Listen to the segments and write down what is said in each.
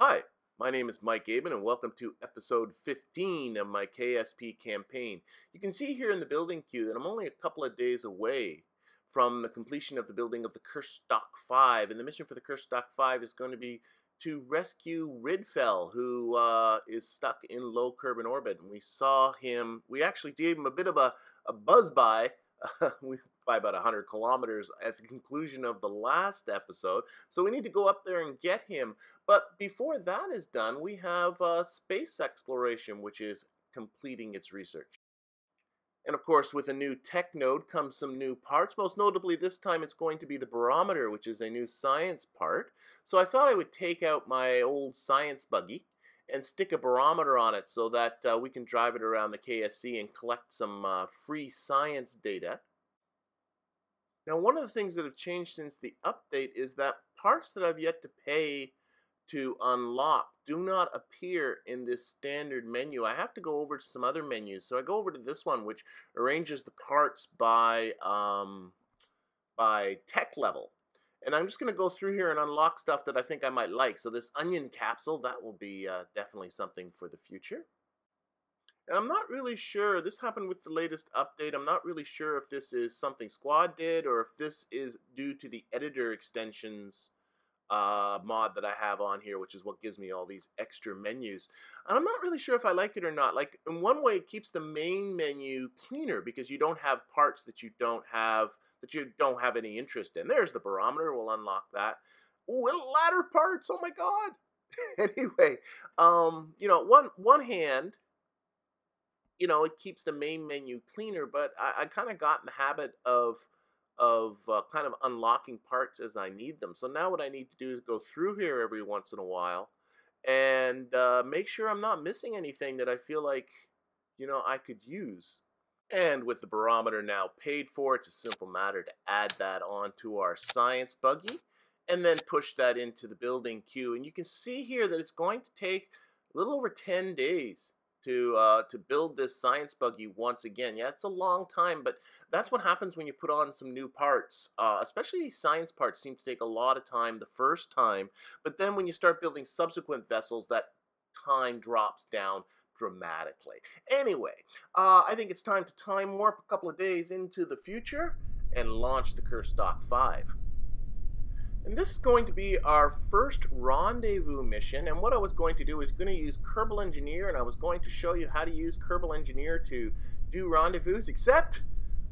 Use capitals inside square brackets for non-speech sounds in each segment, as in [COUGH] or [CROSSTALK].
Hi, my name is Mike Aben and welcome to episode 15 of my KSP campaign. You can see here in the building queue that I'm only a couple of days away from the completion of the building of the Kerstock 5 and the mission for the Kerstock 5 is going to be to rescue Ribfel who uh, is stuck in low Kerbin orbit and we saw him, we actually gave him a bit of a, a buzz by [LAUGHS] we by about 100 kilometers at the conclusion of the last episode. So we need to go up there and get him. But before that is done, we have uh, space exploration, which is completing its research. And of course, with a new tech node comes some new parts. Most notably, this time it's going to be the barometer, which is a new science part. So I thought I would take out my old science buggy and stick a barometer on it so that uh, we can drive it around the KSC and collect some uh, free science data. Now, one of the things that have changed since the update is that parts that I've yet to pay to unlock do not appear in this standard menu. I have to go over to some other menus. So I go over to this one, which arranges the parts by um, by tech level. And I'm just going to go through here and unlock stuff that I think I might like. So this onion capsule, that will be uh, definitely something for the future. And I'm not really sure, this happened with the latest update, I'm not really sure if this is something Squad did or if this is due to the editor extensions uh, mod that I have on here, which is what gives me all these extra menus. And I'm not really sure if I like it or not. Like, in one way, it keeps the main menu cleaner because you don't have parts that you don't have, that you don't have any interest in. There's the barometer, we'll unlock that. Ooh, ladder parts, oh my god! [LAUGHS] anyway, um, you know, one one hand, you know, it keeps the main menu cleaner, but I, I kind of got in the habit of of uh, kind of unlocking parts as I need them. So now what I need to do is go through here every once in a while and uh, make sure I'm not missing anything that I feel like, you know, I could use. And with the barometer now paid for, it's a simple matter to add that onto our science buggy and then push that into the building queue. And you can see here that it's going to take a little over 10 days to uh, to build this science buggy once again. Yeah, it's a long time, but that's what happens when you put on some new parts. Uh, especially these science parts seem to take a lot of time the first time, but then when you start building subsequent vessels, that time drops down dramatically. Anyway, uh, I think it's time to time warp a couple of days into the future and launch the Kerstock 5. And this is going to be our first rendezvous mission, and what I was going to do is going to use Kerbal Engineer, and I was going to show you how to use Kerbal Engineer to do rendezvous, except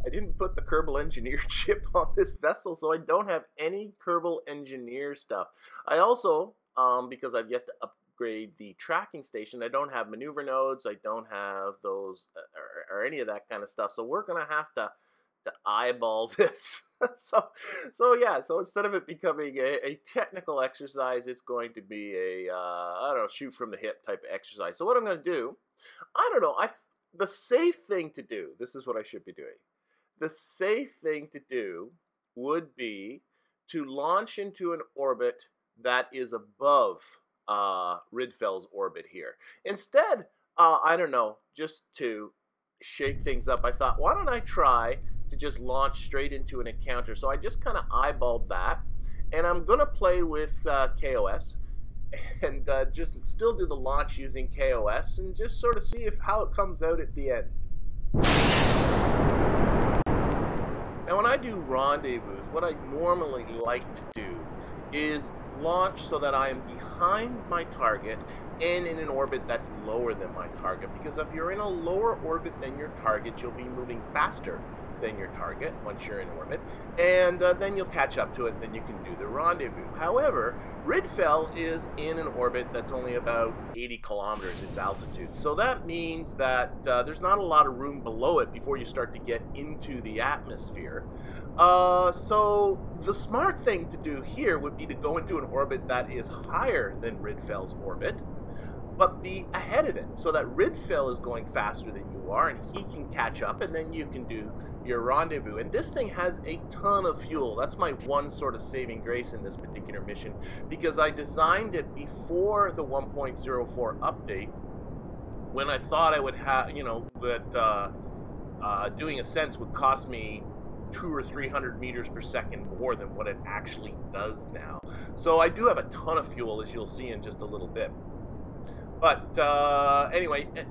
I didn't put the Kerbal Engineer [LAUGHS] chip on this vessel, so I don't have any Kerbal Engineer stuff. I also, um, because I've yet to upgrade the tracking station, I don't have maneuver nodes, I don't have those, uh, or, or any of that kind of stuff, so we're going to have to to eyeball [LAUGHS] this. [LAUGHS] so, so yeah. So instead of it becoming a, a, technical exercise, it's going to be a uh, I don't know shoot from the hip type of exercise. So what I'm going to do, I don't know. I the safe thing to do. This is what I should be doing. The safe thing to do would be to launch into an orbit that is above uh, Ribfel's orbit here. Instead, uh, I don't know, just to shake things up, I thought, why don't I try to just launch straight into an encounter. So I just kind of eyeballed that. And I'm going to play with uh, KOS [LAUGHS] and uh, just still do the launch using KOS and just sort of see if how it comes out at the end. Now when I do rendezvous, what I normally like to do is launch so that I am behind my target and in an orbit that's lower than my target because if you're in a lower orbit than your target you'll be moving faster your target once you're in orbit, and uh, then you'll catch up to it, then you can do the rendezvous. However, Ribfel is in an orbit that's only about 80 kilometers its altitude, so that means that uh, there's not a lot of room below it before you start to get into the atmosphere. Uh, so the smart thing to do here would be to go into an orbit that is higher than Ribfel's orbit, but be ahead of it so that Ribfel is going faster than you are and he can catch up and then you can do your rendezvous. And this thing has a ton of fuel. That's my one sort of saving grace in this particular mission because I designed it before the 1.04 update when I thought I would have, you know, that uh, uh, doing ascents would cost me two or three hundred meters per second more than what it actually does now. So I do have a ton of fuel, as you'll see in just a little bit. But uh, anyway, eh,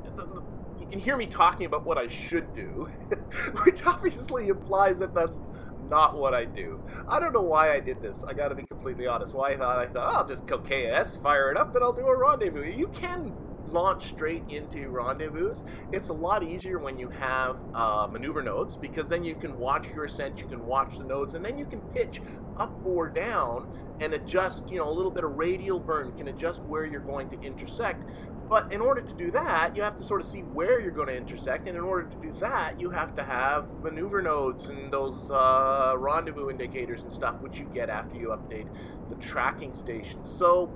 you can hear me talking about what I should do, [LAUGHS] which obviously implies that that's not what I do. I don't know why I did this. I gotta be completely honest. Why I thought I thought, oh, I'll just go KS, fire it up, and I'll do a rendezvous. You can launch straight into rendezvous. It's a lot easier when you have uh, maneuver nodes because then you can watch your ascent, you can watch the nodes, and then you can pitch up or down and adjust, you know, a little bit of radial burn, can adjust where you're going to intersect. But in order to do that, you have to sort of see where you're going to intersect, and in order to do that, you have to have maneuver nodes and those uh, rendezvous indicators and stuff, which you get after you update the tracking station. So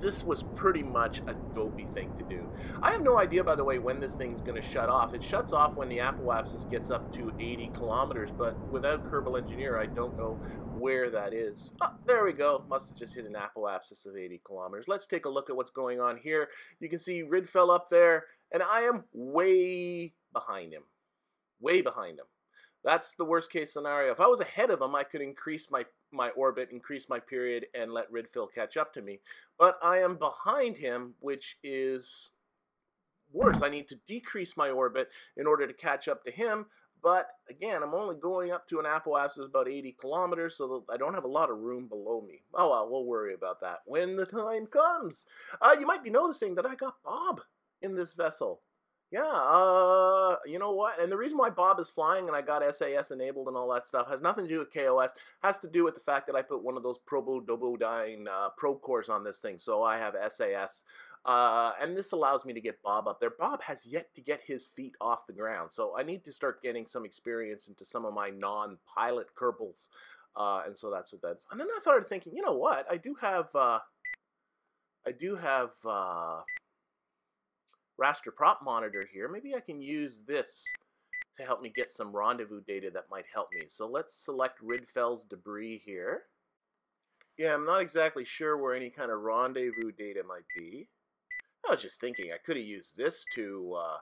this was pretty much a dopey thing to do. I have no idea, by the way, when this thing's going to shut off. It shuts off when the apoapsis gets up to 80 kilometers, but without Kerbal Engineer, I don't know where that is. Oh, there we go. Must have just hit an apoapsis of 80 kilometers. Let's take a look at what's going on here. You can see Ribfel up there, and I am way behind him. Way behind him. That's the worst case scenario. If I was ahead of him, I could increase my, my orbit, increase my period, and let Ribfel catch up to me. But I am behind him, which is worse. I need to decrease my orbit in order to catch up to him. But again, I'm only going up to an apoapsis about 80 kilometers, so I don't have a lot of room below me. Oh well, we'll worry about that when the time comes. Uh, you might be noticing that I got Bob in this vessel. Yeah, uh, you know what? And the reason why Bob is flying and I got SAS enabled and all that stuff has nothing to do with KOS. Has to do with the fact that I put one of those Probodobodyne uh, probe cores on this thing, so I have SAS. Uh, and this allows me to get Bob up there. Bob has yet to get his feet off the ground, so I need to start getting some experience into some of my non-pilot Kerbals. Uh, and so that's what that's. And then I started thinking, you know what? I do have, uh, I do have. Uh, raster prop monitor here, maybe I can use this to help me get some rendezvous data that might help me. So let's select Ribfel's debris here. Yeah, I'm not exactly sure where any kind of rendezvous data might be. I was just thinking I could have used this to uh,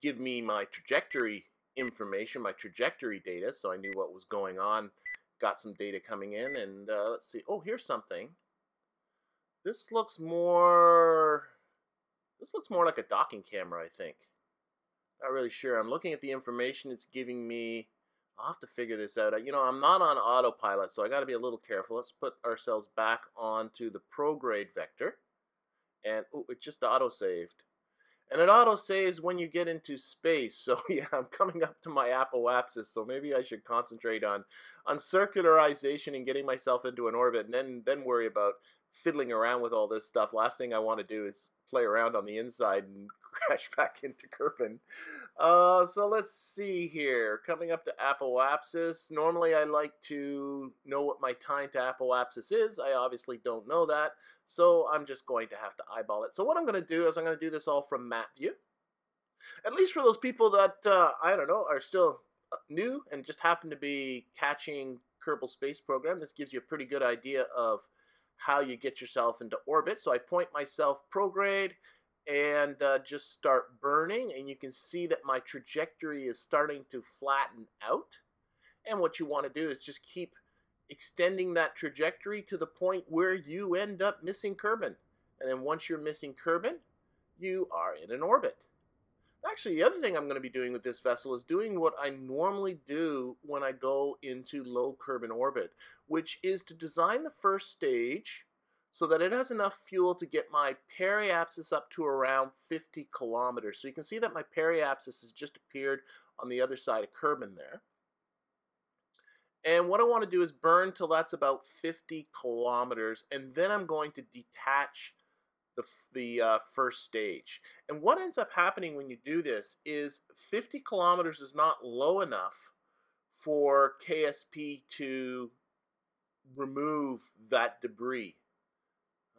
give me my trajectory information, my trajectory data, so I knew what was going on. Got some data coming in, and uh, let's see. Oh, here's something. This looks more this looks more like a docking camera, I think. Not really sure. I'm looking at the information it's giving me. I'll have to figure this out. You know, I'm not on autopilot, so I got to be a little careful. Let's put ourselves back onto the prograde vector. And, oh, it just auto-saved. And it auto-saves when you get into space. [LAUGHS] So, yeah, I'm coming up to my apoapsis, so maybe I should concentrate on, on circularization and getting myself into an orbit, and then, then worry about fiddling around with all this stuff. Last thing I want to do is play around on the inside and [LAUGHS] crash back into Kerbin. Uh, so let's see here. Coming up to apoapsis. Normally I like to know what my time to apoapsis is. I obviously don't know that. So I'm just going to have to eyeball it. So what I'm going to do is I'm going to do this all from map view. At least for those people that, uh, I don't know, are still uh, new and just happen to be catching Kerbal Space Program. This gives you a pretty good idea of how you get yourself into orbit. So I point myself prograde and uh, just start burning and you can see that my trajectory is starting to flatten out. And what you want to do is just keep extending that trajectory to the point where you end up missing Kerbin. And then once you're missing Kerbin, you are in an orbit. Actually, the other thing I'm going to be doing with this vessel is doing what I normally do when I go into low Kerbin orbit, which is to design the first stage so that it has enough fuel to get my periapsis up to around 50 kilometers. So you can see that my periapsis has just appeared on the other side of Kerbin there. And what I want to do is burn till that's about 50 kilometers, and then I'm going to detach the, the uh, first stage. And what ends up happening when you do this is 50 kilometers is not low enough for KSP to remove that debris.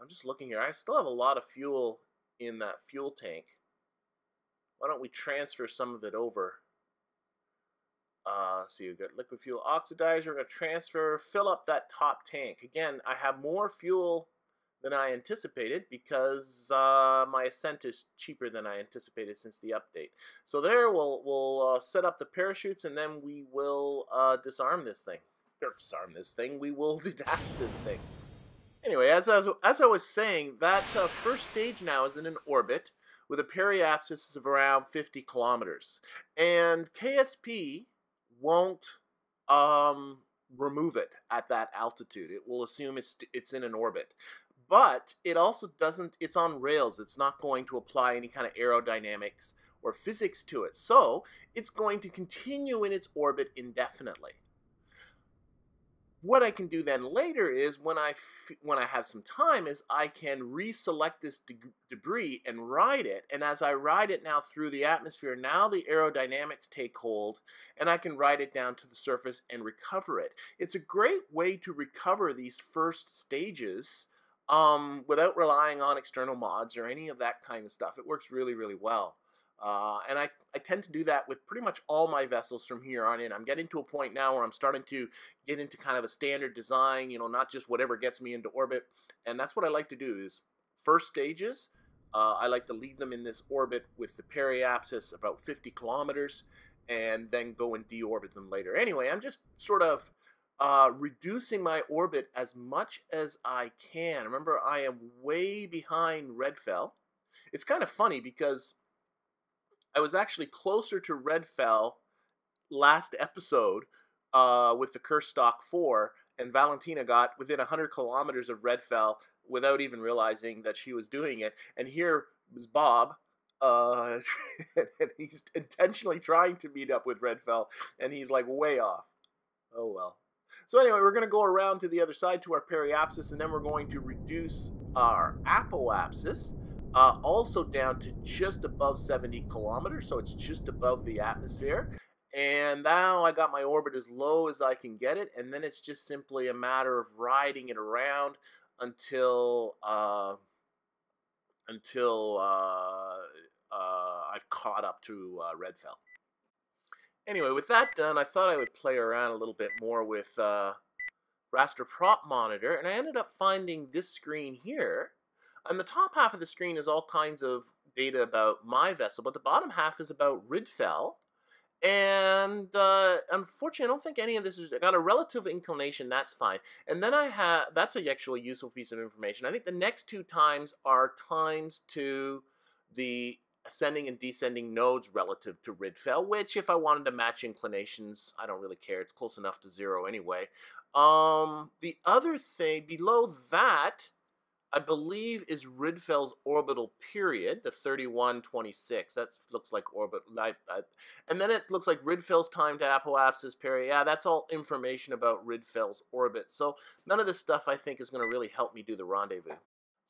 I'm just looking here. I still have a lot of fuel in that fuel tank. Why don't we transfer some of it over? Uh, see, we've got liquid fuel oxidizer. We're going to transfer, fill up that top tank. Again, I have more fuel than I anticipated because uh, my ascent is cheaper than I anticipated since the update. So there, we'll we'll uh, set up the parachutes and then we will uh, disarm this thing. Or disarm this thing. We will [LAUGHS] detach this thing. Anyway, as I was, as I was saying, that uh, first stage now is in an orbit with a periapsis of around 50 kilometers, and KSP won't um, remove it at that altitude. It will assume it's it's in an orbit. But it also doesn't it's on rails. It's not going to apply any kind of aerodynamics or physics to it. So, it's going to continue in its orbit indefinitely what I can do then later is when I when I have some time is I can reselect this de- debris and ride it and as I ride it now through the atmosphere now the aerodynamics take hold and I can ride it down to the surface and recover it. It's a great way to recover these first stages um, without relying on external mods or any of that kind of stuff. It works really really well. Uh, and I, I tend to do that with pretty much all my vessels from here on in. I'm getting to a point now where I'm starting to get into kind of a standard design, you know, not just whatever gets me into orbit. And that's what I like to do is first stages, uh, I like to leave them in this orbit with the periapsis about 50 kilometers and then go and deorbit them later. Anyway, I'm just sort of uh, reducing my orbit as much as I can. Remember, I am way behind Ribfel. It's kind of funny because I was actually closer to Ribfel last episode uh, with the Kerstock 4, and Valentina got within 100 kilometers of Ribfel without even realizing that she was doing it. And here was Bob, uh, [LAUGHS] and he's intentionally trying to meet up with Ribfel, and he's like way off. Oh well. So anyway, we're going to go around to the other side to our periapsis, and then we're going to reduce our apoapsis uh, also down to just above 70 kilometers, so it's just above the atmosphere. And now I got my orbit as low as I can get it, and then it's just simply a matter of riding it around until uh, until uh, uh I've caught up to uh, Ribfel. Anyway, with that done, I thought I would play around a little bit more with uh, Raster Prop Monitor, and I ended up finding this screen here And the top half of the screen is all kinds of data about my vessel, but the bottom half is about Ribfel. And uh, unfortunately, I don't think any of this is. Got a relative inclination. That's fine. And then I have. That's a actually useful piece of information. I think the next two times are times to the ascending and descending nodes relative to Ribfel, which if I wanted to match inclinations, I don't really care. It's close enough to zero anyway. Um, the other thing below that I believe is Ribfel's orbital period, the 3126. That looks like orbit. I, I, and then it looks like Ribfel's time to apoapsis period. Yeah, that's all information about Ribfel's orbit. So none of this stuff I think is going to really help me do the rendezvous.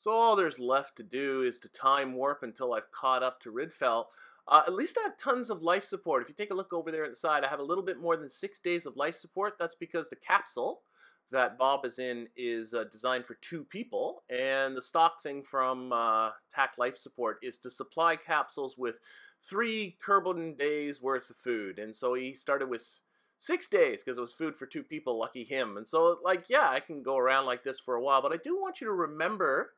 So all there's left to do is to time warp until I've caught up to Ribfel. Uh, at least I have tons of life support. If you take a look over there inside, I have a little bit more than six days of life support. That's because the capsule that Bob is in is uh, designed for two people, and the stock thing from uh, TAC Life Support is to supply capsules with three Kerbal days worth of food. And so he started with six days because it was food for two people. Lucky him. And so, like, yeah, I can go around like this for a while, but I do want you to remember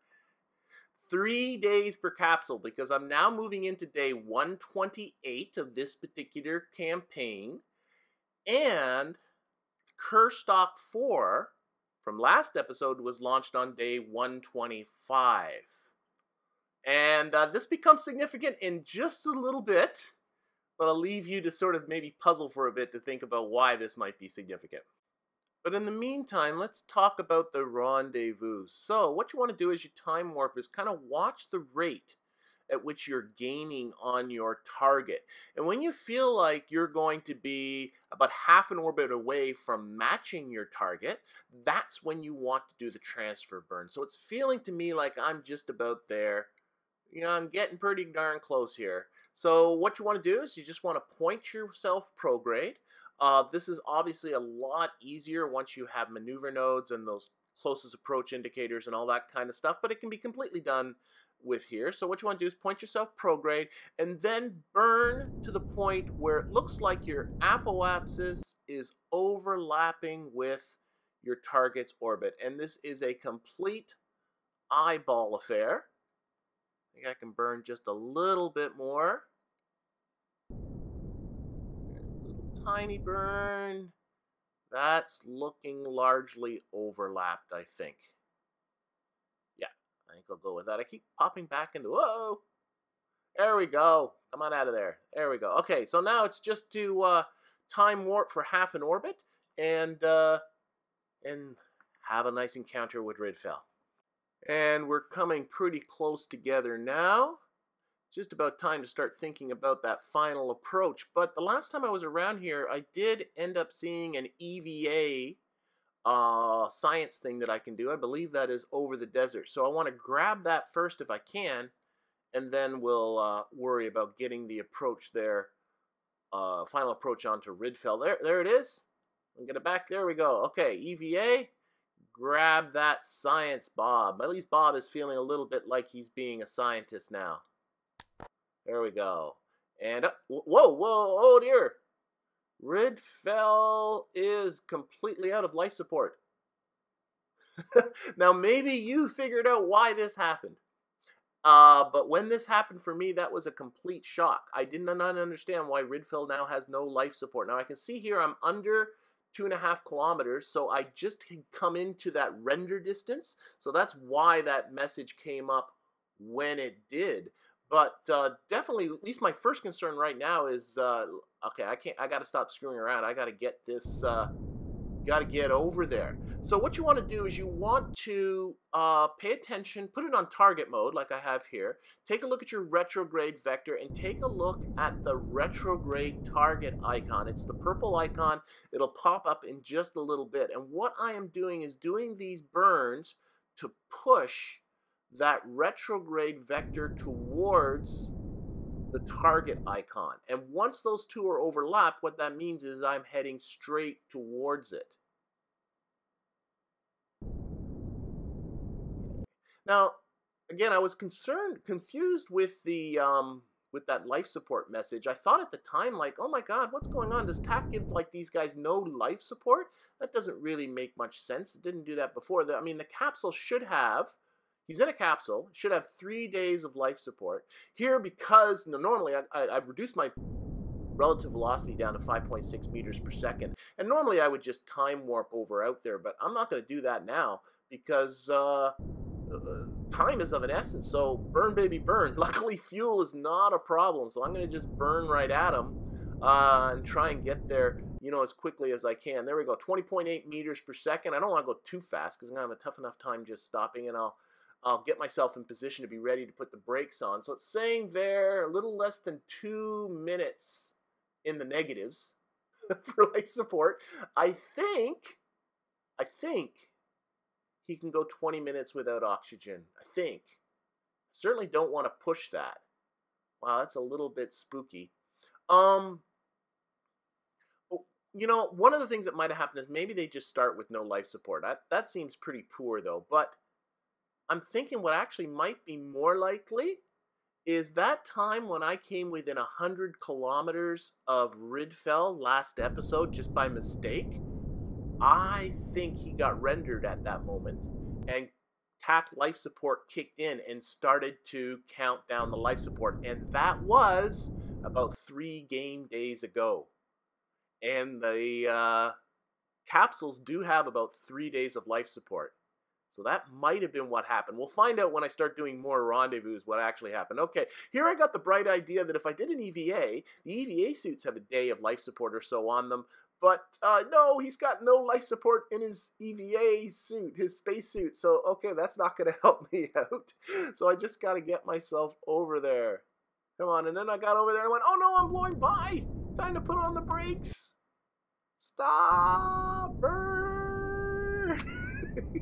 three days per capsule because I'm now moving into day 128 of this particular campaign. And Kerstock 4 from last episode was launched on day 125. And uh, this becomes significant in just a little bit, but I'll leave you to sort of maybe puzzle for a bit to think about why this might be significant. But in the meantime, let's talk about the rendezvous. So, what you want to do as you time warp is kind of watch the rate at which you're gaining on your target. And when you feel like you're going to be about half an orbit away from matching your target, that's when you want to do the transfer burn. So it's feeling to me like I'm just about there. You know, I'm getting pretty darn close here. So what you want to do is you just want to point yourself prograde. Uh, this is obviously a lot easier once you have maneuver nodes and those closest approach indicators and all that kind of stuff, but it can be completely done with here. So what you want to do is point yourself prograde and then burn to the point where it looks like your apoapsis is overlapping with your target's orbit. And this is a complete eyeball affair. I think I can burn just a little bit more. A little tiny burn. That's looking largely overlapped, I think. Yeah, I think I'll go with that. I keep popping back into, whoa! There we go. Come on out of there. There we go. Okay, so now it's just to uh, time warp for half an orbit and uh, and have a nice encounter with Ribfel. And we're coming pretty close together now. Just about time to start thinking about that final approach. But the last time I was around here, I did end up seeing an EVA uh, science thing that I can do. I believe that is over the desert. So I want to grab that first if I can, and then we'll uh, worry about getting the approach there, uh, final approach onto Ribfel. There, there it is. It back. There we go. Okay, EVA grab that science, Bob. At least Bob is feeling a little bit like he's being a scientist now. There we go. And, uh, whoa, whoa, oh dear. Ribfel is completely out of life support. [LAUGHS] now, maybe you figured out why this happened. Uh, but when this happened for me, that was a complete shock. I did not understand why Ribfel now has no life support. Now, I can see here I'm under two and a half kilometers. So I just can come into that render distance. So that's why that message came up when it did. But uh, definitely, at least my first concern right now is, uh, okay, I can't, I got to stop screwing around. I got to get this, uh, got to get over there. So what you want to do is you want to uh, pay attention, put it on target mode like I have here. Take a look at your retrograde vector and take a look at the retrograde target icon. It's the purple icon. It'll pop up in just a little bit. And what I am doing is doing these burns to push that retrograde vector towards the target icon. And once those two are overlapped, what that means is I'm heading straight towards it. Now, again, I was concerned, confused with the um, with that life support message. I thought at the time, like, oh my god, what's going on? Does TAC give like these guys no life support? That doesn't really make much sense. It didn't do that before. I mean, the capsule should have. He's in a capsule. Should have three days of life support. Here, because you know, normally I, I, I've reduced my relative velocity down to 5.6 meters per second. And normally I would just time warp over out there, but I'm not going to do that now because uh, time is of an essence. So burn, baby, burn. [LAUGHS] Luckily, fuel is not a problem. So I'm going to just burn right at him uh, and try and get there, you know, as quickly as I can. There we go, 20.8 meters per second. I don't want to go too fast because I'm going to have a tough enough time just stopping, and I'll I'll get myself in position to be ready to put the brakes on. So it's saying there a little less than two minutes in the negatives [LAUGHS] for life support. I think, I think he can go 20 minutes without oxygen. I think. Certainly don't want to push that. Wow, that's a little bit spooky. Um, oh, you know, one of the things that might have happened is maybe they just start with no life support. That that seems pretty poor though. But I'm thinking what actually might be more likely is that time when I came within a hundred kilometers of Ribfel last episode just by mistake. I think he got rendered at that moment, and TAC life support kicked in and started to count down the life support, and that was about three game days ago. And the uh, capsules do have about three days of life support. So that might have been what happened. We'll find out when I start doing more rendezvous what actually happened. Okay, here I got the bright idea that if I did an EVA, the EVA suits have a day of life support or so on them. But uh, no, he's got no life support in his EVA suit, his space suit. So, okay, that's not going [LAUGHS] to help me out. So I just got to get myself over there. Come on. And then I got over there and went, oh no, I'm blowing by. Time to put on the brakes. Stop. Burn. [LAUGHS]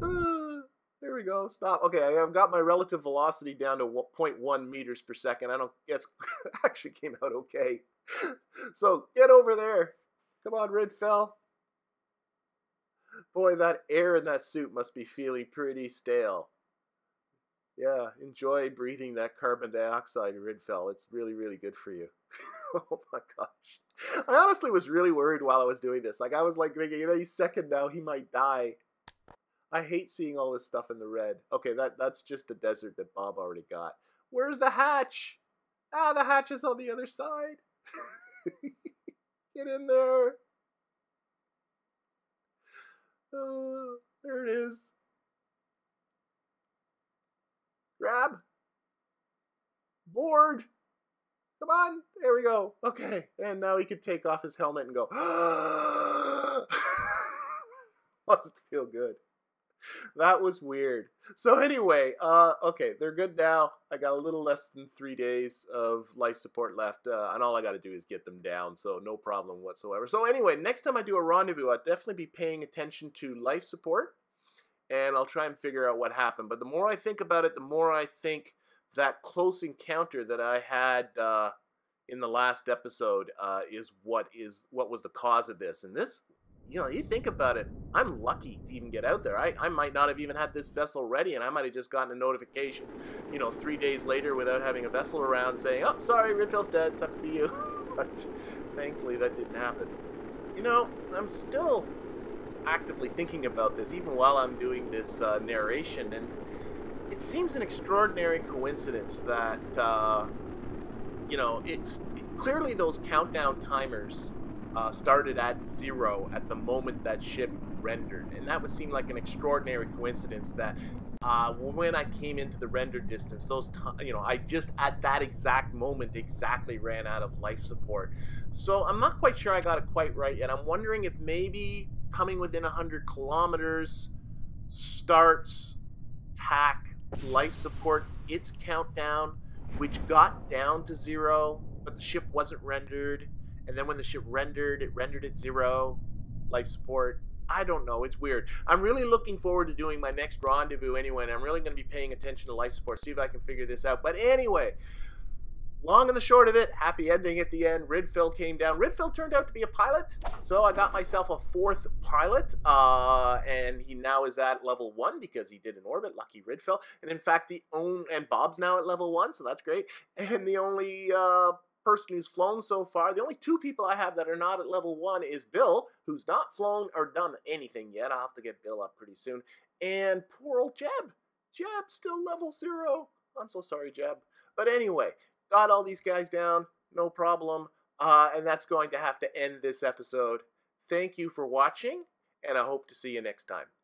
[SIGHS] there we go. Stop. Okay, I've got my relative velocity down to 0.1 meters per second. I don't. It's [LAUGHS] actually came out okay. [LAUGHS] so get over there. Come on, Ribfel. Boy, that air in that suit must be feeling pretty stale. Yeah, enjoy breathing that carbon dioxide, Ribfel. It's really, really good for you. [LAUGHS] oh my gosh. I honestly was really worried while I was doing this. Like, I was like thinking, you know, he's second now, he might die. I hate seeing all this stuff in the red. Okay, that that's just the desert that Bob already got. Where's the hatch? Ah, the hatch is on the other side. [LAUGHS] Get in there. Oh, there it is. Grab. Board. Come on. There we go. Okay. And now he can take off his helmet and go. [GASPS] Must feel good. That was weird. So anyway, uh, okay, they're good now. I got a little less than three days of life support left, uh, and all I got to do is get them down, so no problem whatsoever. So anyway, next time I do a rendezvous, I'll definitely be paying attention to life support, and I'll try and figure out what happened. But the more I think about it, the more I think that close encounter that I had uh, in the last episode uh, is what is what was the cause of this. And this, you know, you think about it, I'm lucky to even get out there. I, I might not have even had this vessel ready, and I might have just gotten a notification, you know, three days later without having a vessel around saying, "Oh, sorry, Ribfel's dead. Sucks to be you." [LAUGHS] but thankfully, that didn't happen. You know, I'm still actively thinking about this, even while I'm doing this uh, narration, and it seems an extraordinary coincidence that uh, you know it's clearly those countdown timers uh, started at zero at the moment that ship rendered, and that would seem like an extraordinary coincidence that. Uh, when I came into the render distance, those you know, I just at that exact moment exactly ran out of life support. So I'm not quite sure I got it quite right yet. I'm wondering if maybe coming within 100 kilometers starts TAC life support its countdown, which got down to zero, but the ship wasn't rendered. And then when the ship rendered, it rendered at zero life support. I don't know. It's weird. I'm really looking forward to doing my next rendezvous anyway, and I'm really going to be paying attention to life support, see if I can figure this out. But anyway, long and the short of it, happy ending at the end. Ribfel came down. Ribfel turned out to be a pilot, so I got myself a fourth pilot, uh, and he now is at level one because he did an orbit. Lucky Ribfel, and in fact, the own and Bob's now at level one, so that's great. [LAUGHS] And the only uh, person who's flown so far, the only two people I have that are not at level one is Bill, who's not flown or done anything yet. I'll have to get Bill up pretty soon, and poor old Jeb. Jeb still level zero. I'm so sorry, Jeb. But anyway, got all these guys down, no problem. Uh, and that's going to have to end this episode. Thank you for watching, and I hope to see you next time.